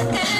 Hey.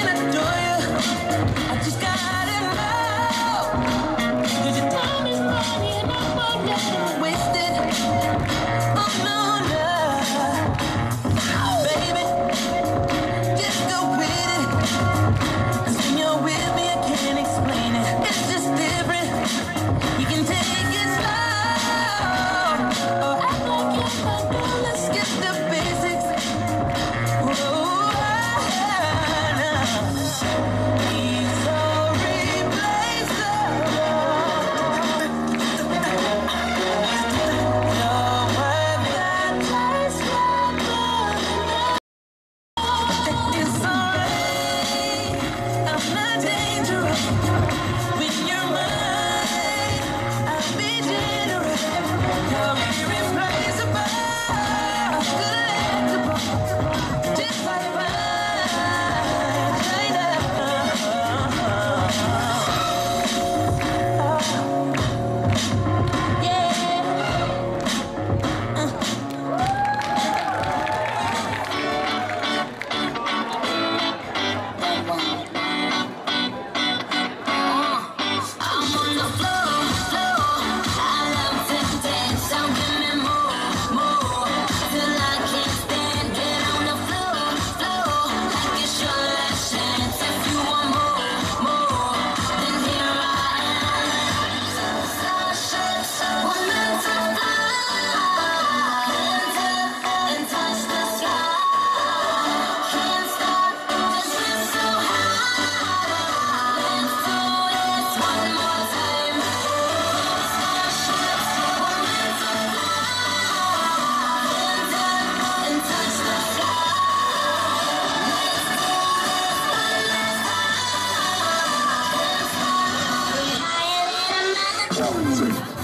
Sovereignty.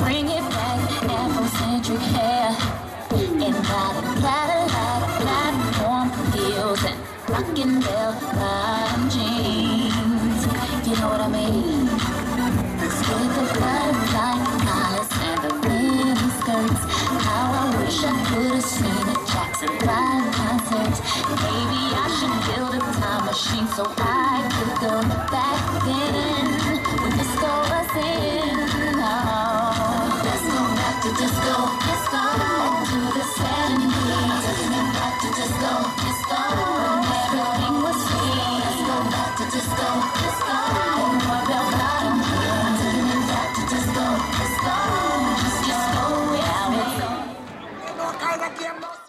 Bring it back, Afrocentric hair. In bottom Cadillac, platform heels and rockin' bell bottom jeans. You know what I mean? With the butterfly collars and the mini skirts. How I wish I could have seen a Jackson 5 concert. Maybe I should build a time machine so I could go back then. When disco was in. Aquí hemos